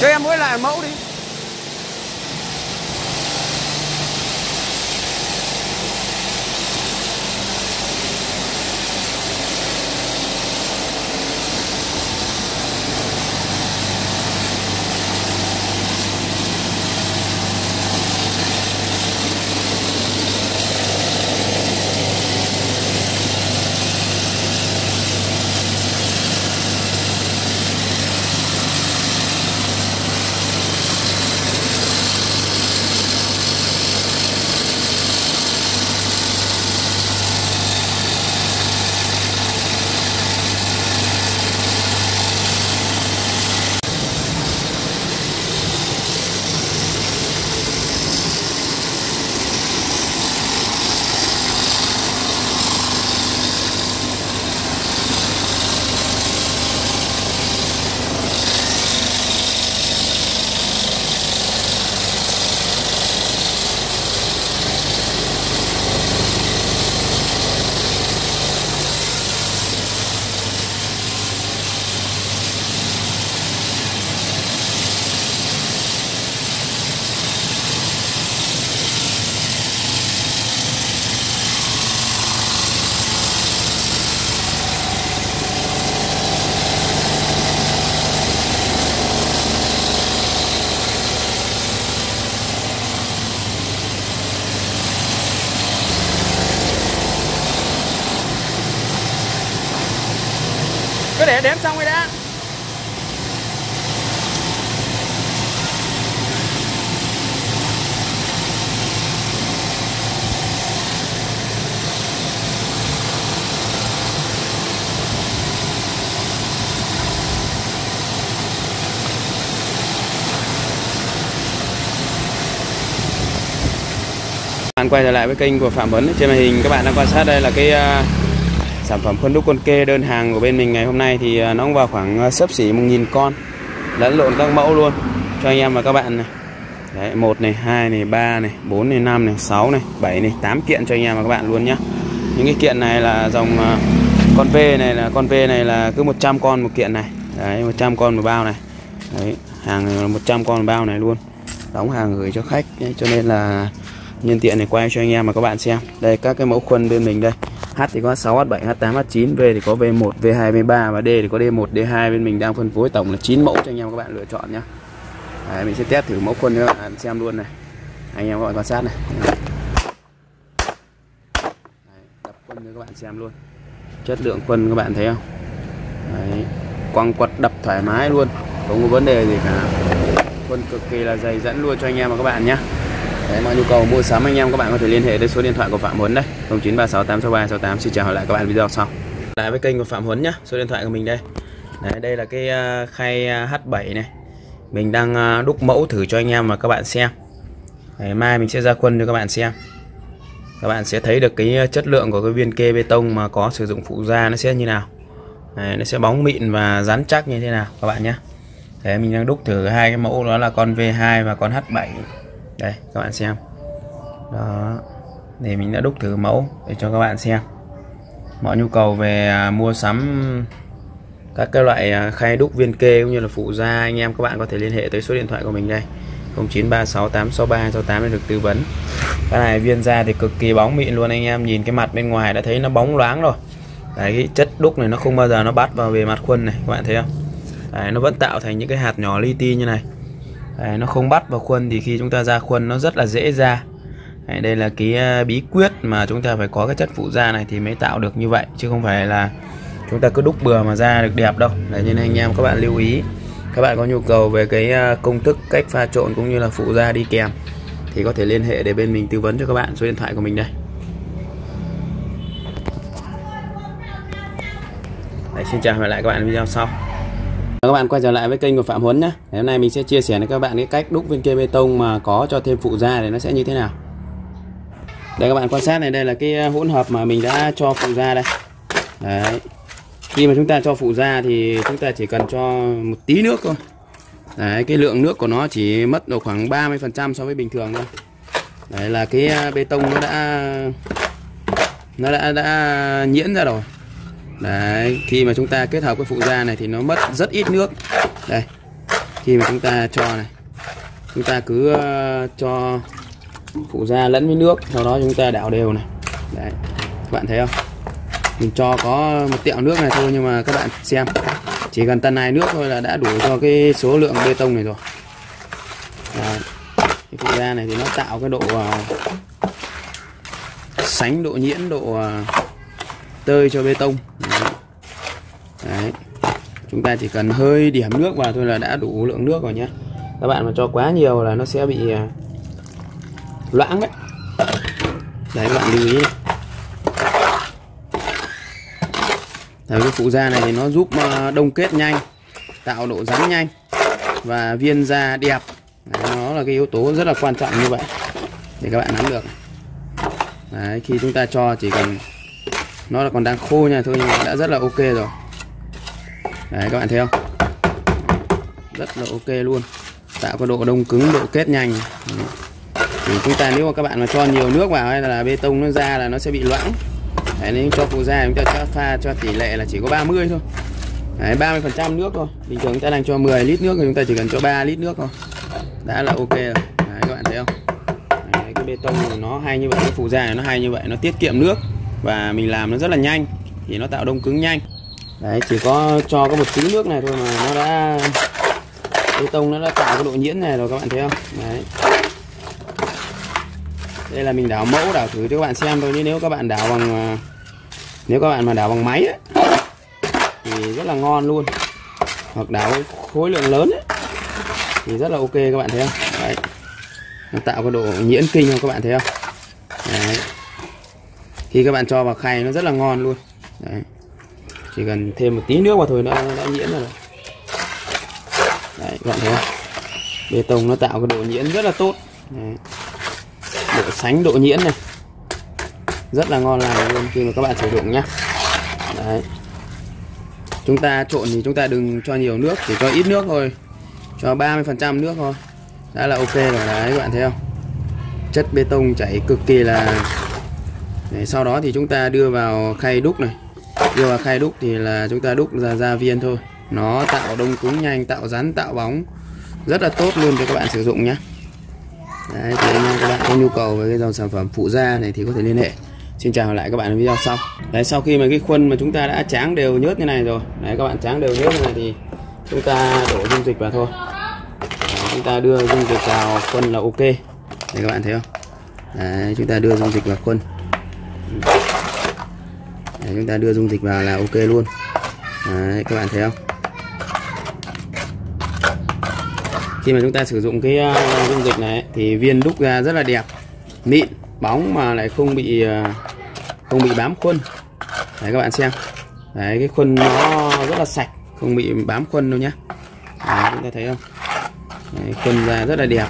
cho em mỗi lại mẫu đi. Cứ để đếm xong rồi đã. Bạn quay trở lại với kênh của Phạm Vấn trên màn hình các bạn đang quan sát đây là cái à, sản phẩm khuôn đúc con kê đơn hàng của bên mình ngày hôm nay thì à, nó cũng vào khoảng à, sấp xỉ 1.000 con lẫn lộn các mẫu luôn cho anh em và các bạn này Đấy, 1 này, 2 này, 3 này, 4 này, 5 này, 6 này, 7 này, 8 kiện cho anh em và các bạn luôn nhá. Những cái kiện này là dòng à, con V này là con V này là cứ 100 con một kiện này. Đấy, 100 con một bao này. Đấy, hàng này là 100 con một bao này luôn. Đóng hàng gửi cho khách nhé. cho nên là nhân tiện này quay cho anh em và các bạn xem đây các cái mẫu khuôn bên mình đây H thì có 6 H7 H8 H9 V thì có V1 V2 V3 và D thì có D1 D2 bên mình đang phân phối tổng là 9 mẫu cho anh em các bạn lựa chọn nhé Đấy, mình sẽ test thử mẫu khuôn cho các bạn xem luôn này. Anh em các bạn quan sát này. Đấy, đập khuôn cho các bạn xem luôn. Chất lượng khuôn các bạn thấy không? Đấy, quăng quật đập thoải mái luôn. Không có vấn đề gì cả. Khuôn cực kỳ là dày dẫn luôn cho anh em và các bạn nhé Đấy, mọi nhu cầu mua sắm anh em các bạn có thể liên hệ đến số điện thoại của Phạm Huấn đây. 0936863868 xin chào lại các bạn video sau. Lại với kênh của Phạm Huấn nhá số điện thoại của mình đây. Đấy, đây là cái à, khay à, H7 này. Mình đang à, đúc mẫu thử cho anh em và các bạn xem. Đấy, mai mình sẽ ra quân cho các bạn xem. Các bạn sẽ thấy được cái chất lượng của cái viên kê bê tông mà có sử dụng phụ gia nó sẽ như nào. Đấy, nó sẽ bóng mịn và rắn chắc như thế nào các bạn nhé Đấy, mình đang đúc thử hai cái mẫu đó là con V2 và con H7 đây các bạn xem. Đó. Để mình đã đúc thử mẫu để cho các bạn xem. Mọi nhu cầu về à, mua sắm các cái loại à, khay đúc viên kê cũng như là phụ gia anh em các bạn có thể liên hệ tới số điện thoại của mình đây. 0936863268 để được tư vấn. Cái này viên da thì cực kỳ bóng mịn luôn anh em nhìn cái mặt bên ngoài đã thấy nó bóng loáng rồi. Đấy, cái chất đúc này nó không bao giờ nó bắt vào bề mặt khuôn này các bạn thấy không? Đấy, nó vẫn tạo thành những cái hạt nhỏ li ti như này. Đấy, nó không bắt vào khuôn thì khi chúng ta ra khuôn nó rất là dễ ra. Đấy, đây là cái à, bí quyết mà chúng ta phải có cái chất phụ da này thì mới tạo được như vậy chứ không phải là chúng ta cứ đúc bừa mà ra được đẹp đâu. Đấy, nên anh em các bạn lưu ý. Các bạn có nhu cầu về cái à, công thức cách pha trộn cũng như là phụ da đi kèm thì có thể liên hệ để bên mình tư vấn cho các bạn số điện thoại của mình đây. Đấy, xin chào và hẹn lại các bạn video sau. Vâng, các bạn quay trở lại với kênh của Phạm Huấn nhé Ngày hôm nay mình sẽ chia sẻ với các bạn cái cách đúc viên kia bê tông mà có cho thêm phụ gia thì nó sẽ như thế nào. Đây, các bạn quan sát này, đây là cái à, hỗn hợp mà mình đã cho phụ gia đây. Đấy. Khi mà chúng ta cho phụ gia thì chúng ta chỉ cần cho một tí nước thôi. Đấy, cái lượng nước của nó chỉ mất độ khoảng 30 phần trăm so với bình thường thôi. Đấy là cái à, bê tông nó đã nó đã đã nhuyễn ra rồi. Đấy, khi mà chúng ta kết hợp với phụ gia này thì nó mất rất ít nước. Đây. khi mà chúng ta cho này chúng ta cứ ờ, cho phụ da lẫn với nước sau đó chúng ta đảo đều này đấy các bạn thấy không mình cho có một tẹo nước này thôi nhưng mà các bạn xem chỉ cần tần này nước thôi là đã đủ cho cái số lượng bê tông này rồi đấy. cái phụ da này thì nó tạo cái độ uh, sánh độ nhuyễn độ uh, tơi cho bê tông. Đấy. chúng ta chỉ cần hơi điểm nước vào thôi là đã đủ lượng nước rồi nhé. Các bạn mà cho quá nhiều là nó sẽ bị à, loãng đấy. Đấy các bạn lưu ý. Đấy, cái phụ da này thì nó giúp à, đông kết nhanh tạo độ rắn nhanh và viên da đẹp. Đấy, nó là cái yếu tố rất là quan trọng như vậy để các bạn nắm được. Đấy, khi chúng ta cho chỉ cần nó là còn đang khô nha thôi nhưng mà đã rất là ok rồi. Đấy các bạn thấy không? Rất là ok luôn. Tạo cái độ đông cứng độ kết nhanh. Thì chúng ta nếu mà các bạn mà cho nhiều nước vào hay là bê tông nó ra là nó sẽ bị loãng. Đấy, nếu cho phụ ra chúng ta cho pha cho tỷ lệ là chỉ có 30 thôi. Đấy, 30 phần trăm nước thôi. Bình thường chúng ta đang cho 10 lít nước thì chúng ta chỉ cần cho 3 lít nước thôi. Đã là ok rồi. Đấy, các bạn thấy không? Đấy, cái bê tông nó hay như vậy cái phụ ra nó hay như vậy nó tiết kiệm nước và mình làm nó rất là nhanh thì nó tạo đông cứng nhanh. Đấy chỉ có cho có một tí nước này thôi mà nó đã bê tông nó đã tạo cái độ nhuyễn này rồi các bạn thấy không? Đấy. Đây là mình đảo mẫu đảo thử cho các bạn xem thôi nhưng nếu các bạn đảo bằng à, nếu các bạn mà đảo bằng máy ấy, thì rất là ngon luôn. Hoặc đảo khối lượng lớn ấy, thì rất là ok các bạn thấy không? Đấy. Nó tạo cái độ nhuyễn kinh không các bạn thấy không? Đấy khi các bạn cho vào khay nó rất là ngon luôn. Đấy. Chỉ cần thêm một tí nước vào thôi, nó đã nhuyễn rồi. Đấy, các bạn thấy không? Bê tông nó tạo cái độ nhuyễn rất là tốt. Đấy. độ sánh, độ nhuyễn này. Rất là ngon lành luôn, khi mà các bạn sử dụng nhé đấy. Chúng ta trộn thì chúng ta đừng cho nhiều nước, chỉ cho ít nước thôi. Cho 30 phần trăm nước thôi. Đã là ok rồi, đấy, các bạn thấy không? Chất bê tông chảy cực kỳ là đấy, sau đó thì chúng ta đưa vào khay đúc này. Đưa vào khay đúc thì là chúng ta đúc ra ra viên thôi. Nó tạo đông cứng nhanh tạo rắn tạo bóng. Rất là tốt luôn cho các bạn sử dụng nhé. Đấy, thì anh em các bạn có nhu cầu về cái dòng sản phẩm phụ da này thì có thể liên hệ. Xin chào lại các bạn ở video sau. Đấy sau khi mà cái khuôn mà chúng ta đã tráng đều nhớt như này rồi. Đấy các bạn tráng đều nhớt như này thì chúng ta đổ dung dịch vào thôi. Đấy, Chúng ta đưa dung dịch vào khuôn là ok. Đấy các bạn thấy không? Đấy chúng ta đưa dung dịch vào khuôn. Đấy, chúng ta đưa dung dịch vào là ok luôn. Đấy các bạn thấy không? Khi mà chúng ta sử dụng cái uh, dung dịch này thì viên đúc ra rất là đẹp. Mịn bóng mà lại không bị uh, không bị bám khuôn. Đấy các bạn xem. Đấy cái khuôn nó rất là sạch không bị bám khuôn đâu nhá. Đấy, chúng ta thấy không? Đấy, khuôn ra rất là đẹp.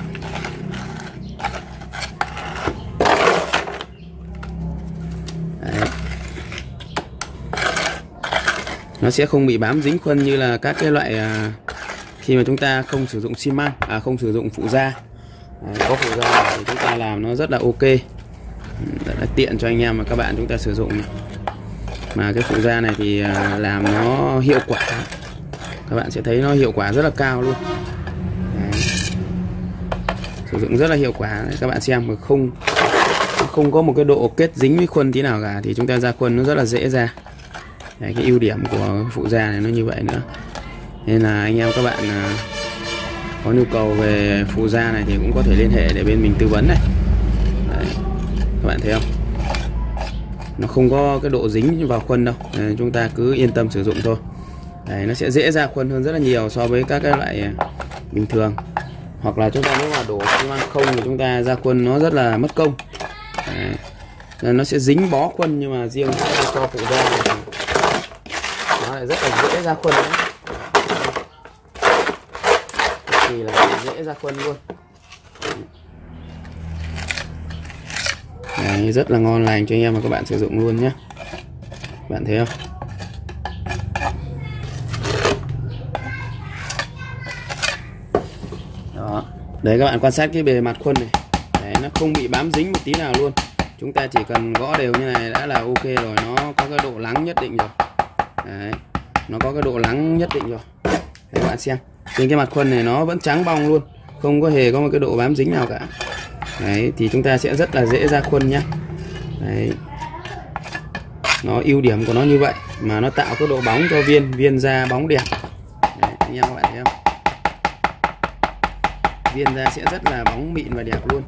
Nó sẽ không bị bám dính khuân như là các cái loại à, khi mà chúng ta không sử dụng xi măng à không sử dụng phụ da. À, có phụ da thì chúng ta làm nó rất là ok. Rất là tiện cho anh em và các bạn chúng ta sử dụng mà cái phụ da này thì à, làm nó hiệu quả. Các bạn sẽ thấy nó hiệu quả rất là cao luôn. Đấy. sử dụng rất là hiệu quả. Đấy, các bạn xem mà không không có một cái độ kết dính với khuôn tí nào cả thì chúng ta ra khuôn nó rất là dễ ra. Đấy, cái ưu điểm của phụ da này nó như vậy nữa. Nên là anh em các bạn à, có nhu cầu về phụ da này thì cũng có thể liên hệ để bên mình tư vấn này. Đấy. các bạn thấy không? Nó không có cái độ dính vào khuôn đâu. Đấy, chúng ta cứ yên tâm sử dụng thôi. Đấy, nó sẽ dễ ra khuôn hơn rất là nhiều so với các cái loại à, bình thường. Hoặc là chúng ta nếu mà đổ xi măng không thì chúng ta ra khuôn nó rất là mất công. Đấy. nó sẽ dính bó khuôn nhưng mà riêng cho phụ da này nó lại rất là dễ ra khuôn đấy. Thì là dễ ra khuôn luôn. Đấy, rất là ngon lành cho anh em và các bạn sử dụng luôn nhé bạn thấy không? Đó. Đấy các bạn quan sát cái bề mặt khuôn này. Đấy, nó không bị bám dính một tí nào luôn. Chúng ta chỉ cần gõ đều như này đã là ok rồi nó có cái độ lắng nhất định rồi đấy. Nó có cái độ lắng nhất định rồi. Đấy các bạn xem. Trên cái mặt khuôn này nó vẫn trắng bong luôn. Không có hề có một cái độ bám dính nào cả. Đấy thì chúng ta sẽ rất là dễ ra khuôn nhá. Đấy. Nó ưu điểm của nó như vậy mà nó tạo cái độ bóng cho viên viên da bóng đẹp. Đấy, anh em các bạn thấy không? Viên da sẽ rất là bóng mịn và đẹp luôn.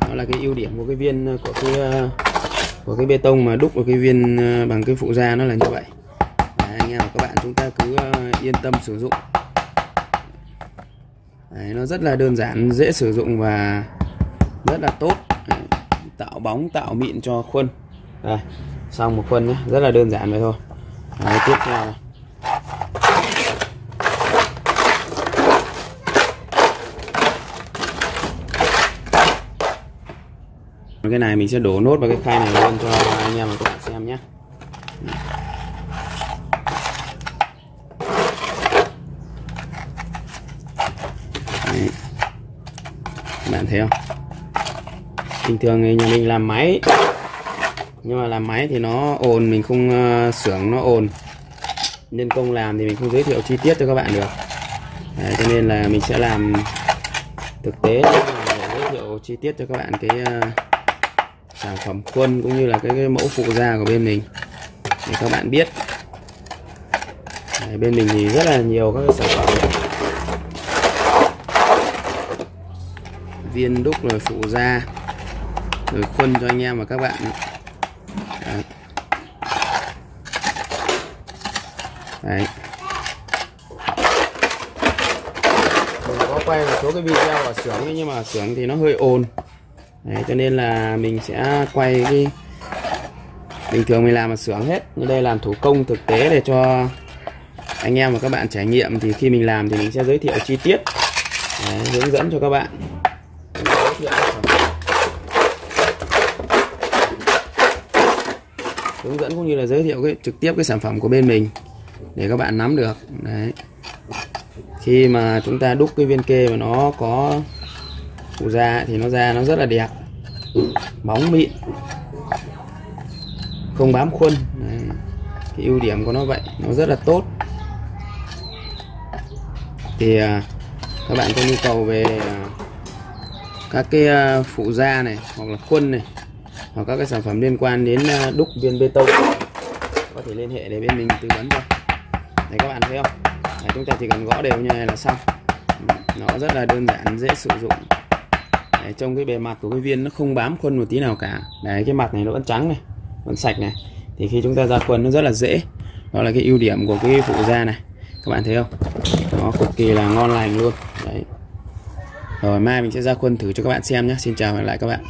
Đó là cái ưu điểm của cái viên ờ, của cái ờ, của cái bê tông mà đúc vào cái viên ờ, bằng cái phụ da nó là như vậy. Đấy, anh em và các bạn chúng ta cứ ờ, yên tâm sử dụng. Đấy, nó rất là đơn giản dễ sử dụng và rất là tốt. Đấy, tạo bóng tạo mịn cho khuôn. Đây xong một khuôn nhé rất là đơn giản vậy thôi. Đấy, tiếp theo này. Cái này mình sẽ đổ nốt vào cái khay này luôn cho anh em và các bạn xem nhé. Đấy. bạn thấy không? Bình thường thì nhà mình làm máy. Nhưng mà làm máy thì nó ồn mình không uh, xưởng nó ồn. Nhân công làm thì mình không giới thiệu chi tiết cho các bạn được. Đấy, cho nên là mình sẽ làm thực tế để giới thiệu chi tiết cho các bạn cái uh, sản phẩm khuôn cũng như là cái, cái mẫu phụ da của bên mình. Để các bạn biết. Đấy, bên mình thì rất là nhiều các cái sản phẩm. Viên đúc rồi phụ da rồi khuôn cho anh em và các bạn. Đấy. Đấy. Mình có quay một số cái video ở xưởng nhưng mà xưởng thì nó hơi ồn. Đấy, cho nên là mình sẽ quay cái bình thường mình làm ở xưởng hết. Nhưng đây làm thủ công thực tế để cho anh em và các bạn trải nghiệm. Thì khi mình làm thì mình sẽ giới thiệu chi tiết Đấy, hướng dẫn cho các bạn. Hướng dẫn cũng như là giới thiệu cái trực tiếp cái sản phẩm của bên mình để các bạn nắm được. Đấy. Khi mà chúng ta đúc cái viên kê mà nó có phụ da thì nó ra nó rất là đẹp. Bóng mịn. Không bám khuôn. Đấy. cái ưu điểm của nó vậy nó rất là tốt. Thì à, các bạn có nhu cầu về à, các cái à, phụ da này hoặc là khuôn này hoặc các cái sản phẩm liên quan đến đúc viên bê tông có thể liên hệ để bên mình tư vấn cho đấy các bạn thấy không? Đấy, chúng ta chỉ cần gõ đều như này là xong. Nó rất là đơn giản dễ sử dụng đấy, trong cái bề mặt của cái viên nó không bám khuôn một tí nào cả. Đấy cái mặt này nó vẫn trắng này vẫn sạch này. Thì khi chúng ta ra khuôn nó rất là dễ. Đó là cái ưu điểm của cái phụ da này. Các bạn thấy không? Nó cực kỳ là ngon lành luôn. Đấy. Rồi mai mình sẽ ra khuôn thử cho các bạn xem nhé. Xin chào và hẹn lại các bạn.